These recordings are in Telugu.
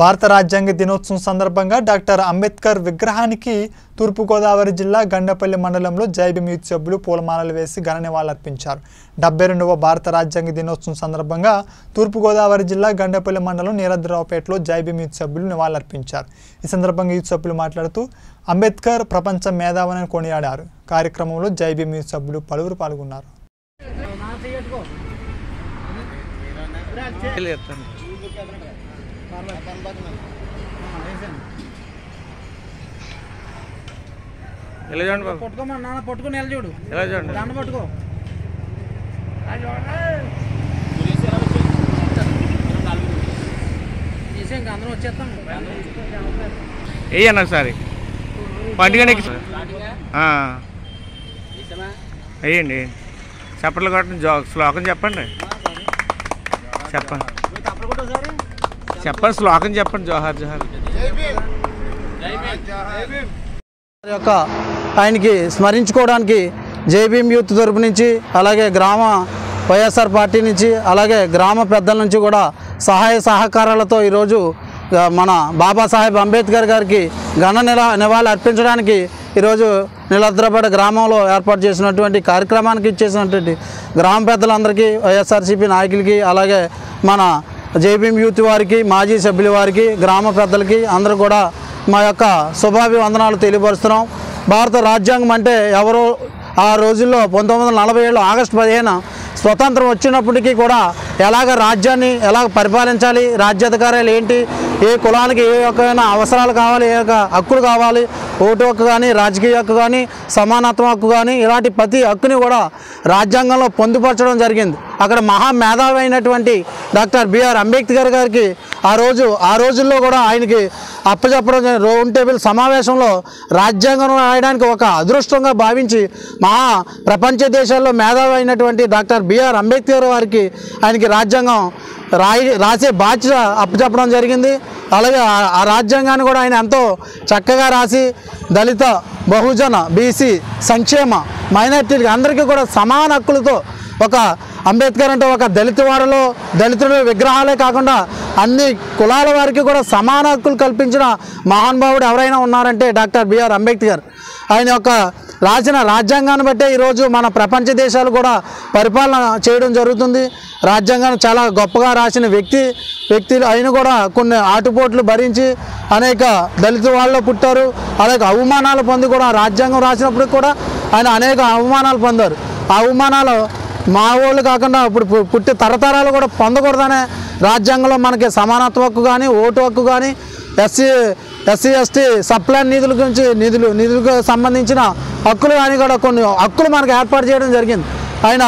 భారత రాజ్యాంగ దినోత్సవం సందర్భంగా డాక్టర్ అంబేద్కర్ విగ్రహానికి తూర్పుగోదావరి జిల్లా గండపల్లి మండలంలో జైబీ యూత్ సభ్యులు పూలమాలలు వేసి ఘన నివాళులర్పించారు డెబ్బై రెండవ భారత రాజ్యాంగ దినోత్సవం సందర్భంగా తూర్పుగోదావరి జిల్లా గండపల్లి మండలం నీరద్రావుపేటలో జైబీ యూత్ సభ్యులు నివాళులర్పించారు ఈ సందర్భంగా యూత్ సభ్యులు మాట్లాడుతూ అంబేద్కర్ ప్రపంచ మేధావని కొనియాడారు. కార్యక్రమంలో జైబీ యూత్ సభ్యులు పలువురు పాల్గొన్నారు. ఇలా చూడండి బాబు? పట్టుకోమా నాన్న పట్టుకుని వెళ్ళ చూడు. ఇలా చూడండి? పట్టుకో. అందరం వచ్చేస్తాం. వేయండి ఒకసారి. పండుగ వేయండి చప్పట్లు కొట్టండి జో శ్లోకం చెప్పండి. చెప్పండి. చెప్పండి శ్లోకం చెప్పండి జోహార్ జోహార్. యొక్క ఆయనకి స్మరించుకోవడానికి జేబీఎం యూత్ తరపు నుంచి అలాగే గ్రామ వైఎస్ఆర్ పార్టీ నుంచి అలాగే గ్రామ పెద్దల నుంచి కూడా సహాయ సహకారాలతో ఈరోజు మన బాబాసాహెబ్ అంబేద్కర్ గారికి ఘన నిల నివాళి అర్పించడానికి ఈరోజు నిలద్రపేట గ్రామంలో ఏర్పాటు చేసినటువంటి కార్యక్రమానికి ఇచ్చేసినటువంటి గ్రామ పెద్దలందరికీ వైఎస్ఆర్సీపీ నాయకులకి అలాగే మన జేబీఎం యూత్ వారికి మాజీ సభ్యుల వారికి గ్రామ పెద్దలకి అందరూ కూడా మా యొక్క శుభాభివందనాలు తెలియపరుస్తున్నాం. భారత రాజ్యాంగం అంటే ఎవరో ఆ రోజుల్లో పంతొమ్మిది వందల నలభై ఏళ్ళు ఆగస్టు పదిహేను స్వతంత్రం వచ్చినప్పటికీ కూడా ఎలాగ రాజ్యాన్ని ఎలాగ పరిపాలించాలి రాజ్యాధికారాలు ఏంటి ఏ కులానికి ఏ యొక్క అవసరాలు కావాలి ఏ యొక్క హక్కులు కావాలి ఓటు హక్కు కానీ రాజకీయ హక్కు కానీ సమానత్వం హక్కు కానీ ఇలాంటి ప్రతి హక్కుని కూడా రాజ్యాంగంలో పొందుపరచడం జరిగింది. అక్కడ మహా మేధావి అయినటువంటి డాక్టర్ బిఆర్ అంబేద్కర్ గారికి ఆ రోజు ఆ రోజుల్లో కూడా ఆయనకి అప్పచెప్పడం రౌండ్ టేబుల్ సమావేశంలో రాజ్యాంగం రాయడానికి ఒక అదృష్టంగా భావించి మహా ప్రపంచ దేశాల్లో మేధావి అయినటువంటి డాక్టర్ బిఆర్ అంబేద్కర్ వారికి ఆయనకి రాజ్యాంగం రాయి రాసే బాధ్యత అప్పచెప్పడం జరిగింది. అలాగే ఆ రాజ్యాంగాన్ని కూడా ఆయన ఎంతో చక్కగా రాసి దళిత బహుజన బీసీ సంక్షేమ మైనార్టీలకు అందరికీ కూడా సమాన హక్కులతో ఒక అంబేద్కర్ అంటే ఒక దళిత వారిలో దళితుల విగ్రహాలే కాకుండా అన్ని కులాల వారికి కూడా సమాన హక్కులు కల్పించిన మహానుభావుడు ఎవరైనా ఉన్నారంటే డాక్టర్ బిఆర్ అంబేద్కర్. ఆయన యొక్క రాసిన రాజ్యాంగాన్ని బట్టే ఈరోజు మన ప్రపంచ దేశాలు కూడా పరిపాలన చేయడం జరుగుతుంది. రాజ్యాంగాన్ని చాలా గొప్పగా రాసిన వ్యక్తి వ్యక్తులు ఆయన కూడా కొన్ని ఆటుపోట్లు భరించి అనేక దళిత వాళ్ళు పుట్టారు. అనేక అవమానాలు పొంది కూడా రాజ్యాంగం రాసినప్పుడు కూడా ఆయన అనేక అవమానాలు పొందారు. ఆ అవమానాలు మా వాళ్ళు కాకుండా ఇప్పుడు పు- తరతరాలు కూడా పొందకూడదనే రాజ్యాంగంలో మనకి సమానత్వ హక్కు కానీ ఓటు హక్కు కానీ ఎస్సీ ఎస్సీ ఎస్టీ సప్లాన్ నిధుల గురించి నిధులు నిధులకు సంబంధించిన హక్కులు కానీ కూడా కొన్ని హక్కులు మనకు ఏర్పాటు చేయడం జరిగింది. ఆయన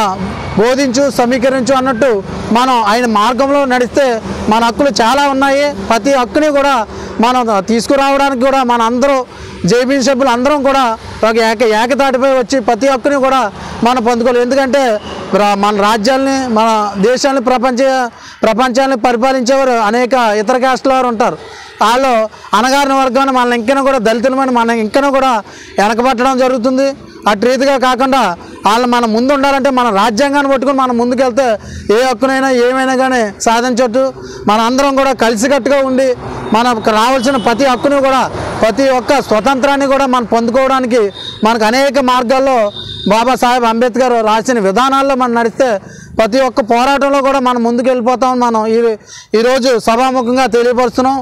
బోధించు సమీకరించు అన్నట్టు మనం ఆయన మార్గంలో నడిస్తే మన హక్కులు చాలా ఉన్నాయి. ప్రతి హక్కుని కూడా మనం తీసుకురావడానికి కూడా మన అందరూ జేబీ సభ్యులు అందరం కూడా ఒక ఏక ఏకతాటిపై వచ్చి ప్రతి హక్కుని కూడా మనం పొందుకోవాలి. ఎందుకంటే మన రాజ్యాల్ని మన దేశాన్ని ప్రపంచ ప్రపంచాన్ని పరిపాలించేవారు అనేక ఇతర కాస్టుల వారు ఉంటారు. వాళ్ళు అనగారిన వర్గాన్ని మన ఇంకనూ కూడా దళితులమని మన ఇంకనూ కూడా వెనకబట్టడం జరుగుతుంది. అటు రీతిగా కాకుండా వాళ్ళు మన ముందు ఉండాలంటే మన రాజ్యాంగాన్ని పట్టుకుని మనం ముందుకెళ్తే ఏ హక్కునైనా ఏమైనా కానీ సాధించట్టు మన అందరం కూడా కలిసికట్టుగా ఉండి మనకు రావాల్సిన ప్రతి హక్కుని కూడా ప్రతి ఒక్క స్వతంత్రాన్ని కూడా మనం పొందుకోవడానికి మనకు అనేక మార్గాల్లో బాబాసాహెబ్ అంబేద్కర్ రాసిన విధానాల్లో మనం నడిస్తే ప్రతి ఒక్క పోరాటంలో కూడా మనం ముందుకు వెళ్ళిపోతామని మనం ఈ ఈరోజు సభాముఖంగా తెలియపరుస్తున్నాం.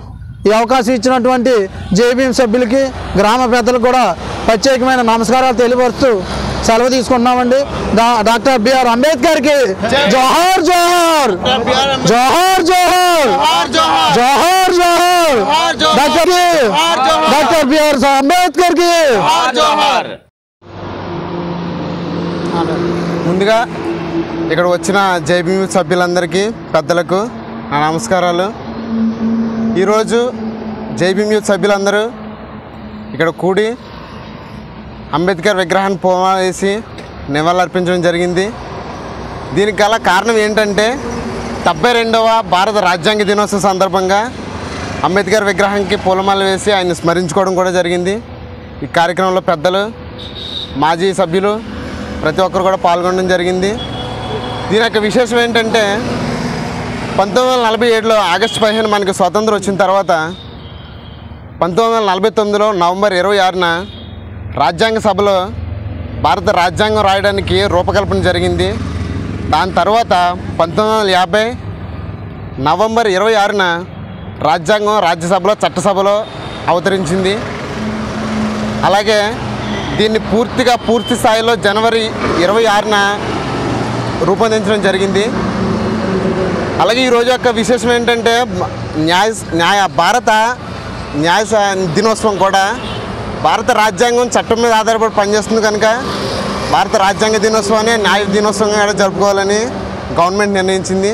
ఈ అవకాశం ఇచ్చినటువంటి జేబీఎం సభ్యులకి గ్రామ పెద్దలకు కూడా ప్రత్యేకమైన నమస్కారాలు తెలియపరుస్తూ సెలవు తీసుకుంటున్నామండి. డాక్టర్ బిఆర్ అంబేద్కర్కి జోహార్ జోహార్! జోహార్ జోహార్! జోహార్ జోహార్! డాక్టర్ డాక్టర్ బిఆర్ అంబేద్కర్కి! ముందుగా ఇక్కడ వచ్చిన జేబీ సభ్యులందరికీ పెద్దలకు నా నమస్కారాలు. ఈరోజు జేబీ యూత్ సభ్యులందరూ ఇక్కడ కూడి అంబేద్కర్ విగ్రహాన్ని పూమా వేసి నివాళులర్పించడం జరిగింది. దీనికి గల కారణం ఏంటంటే డెబ్బై రెండవ భారత రాజ్యాంగ దినోత్సవం సందర్భంగా అంబేద్కర్ విగ్రహానికి పూలమాల వేసి ఆయన్ని స్మరించుకోవడం కూడా జరిగింది. ఈ కార్యక్రమంలో పెద్దలు మాజీ సభ్యులు ప్రతి ఒక్కరు కూడా పాల్గొనడం జరిగింది. దీని యొక్క విశేషం ఏంటంటే పంతొమ్మిది వందల నలభై ఏడులో ఆగస్టు పదిహేను మనకి స్వాతంత్రం వచ్చిన తర్వాత పంతొమ్మిది వందల నలభై తొమ్మిదిలో నవంబర్ ఇరవై ఆరున రాజ్యాంగ సభలో భారత రాజ్యాంగం రాయడానికి రూపకల్పన జరిగింది. దాని తర్వాత పంతొమ్మిది వందల యాభై నవంబర్ ఇరవై ఆరున రాజ్యాంగం రాజ్యసభలో చట్టసభలో అవతరించింది. అలాగే దీన్ని పూర్తిగా పూర్తి స్థాయిలో జనవరి ఇరవై ఆరున రూపొందించడం జరిగింది. అలాగే ఈరోజు యొక్క విశేషం ఏంటంటే న్యాయ న్యాయ భారత న్యాయ దినోత్సవం కూడా భారత రాజ్యాంగం చట్టం మీద ఆధారపడి పనిచేస్తుంది కనుక భారత రాజ్యాంగ దినోత్సవాన్ని న్యాయ దినోత్సవంగా కూడా జరుపుకోవాలని గవర్నమెంట్ నిర్ణయించింది.